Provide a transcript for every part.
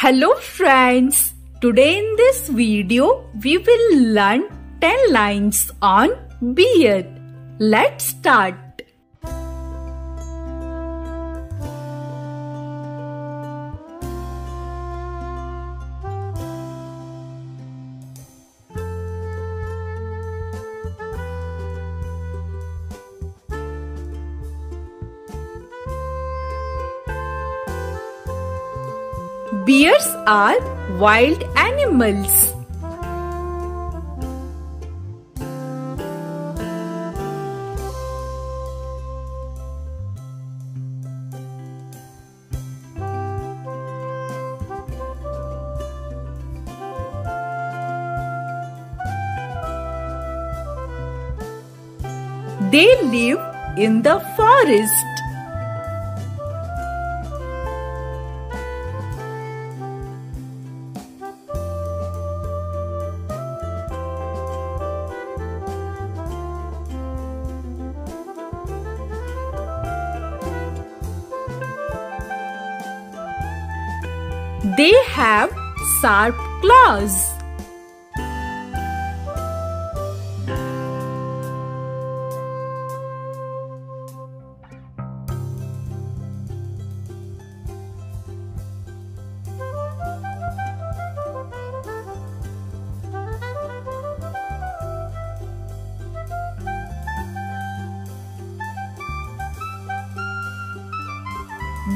Hello friends, today in this video we will learn 10 lines on beard. Let's start. Bears are wild animals. They live in the forest. They have sharp claws.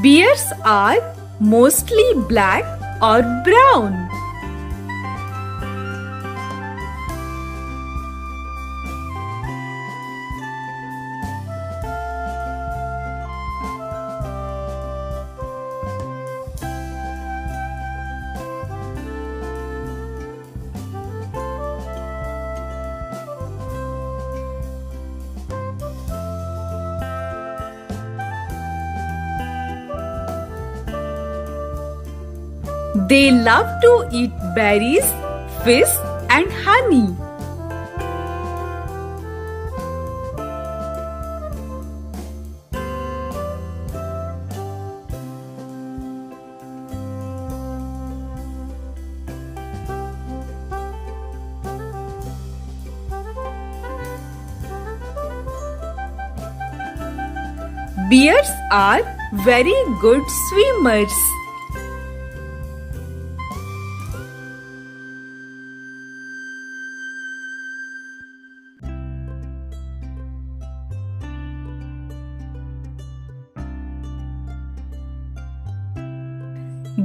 Bears are mostly black or brown. They love to eat berries, fish, and honey. Bears are very good swimmers.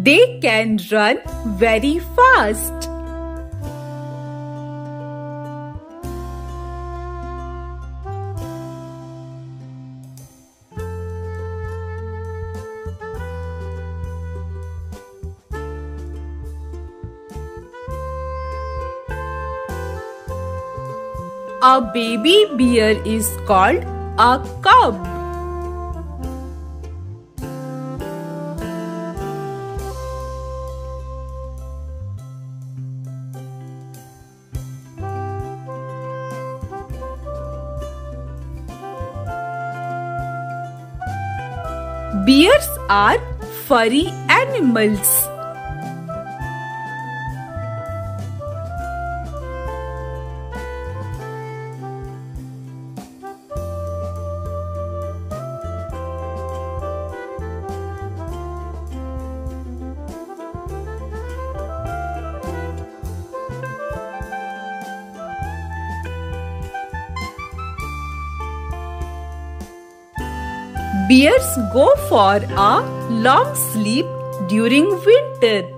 They can run very fast. A baby bear is called a cub. Bears are furry animals. Bears go for a long sleep during winter.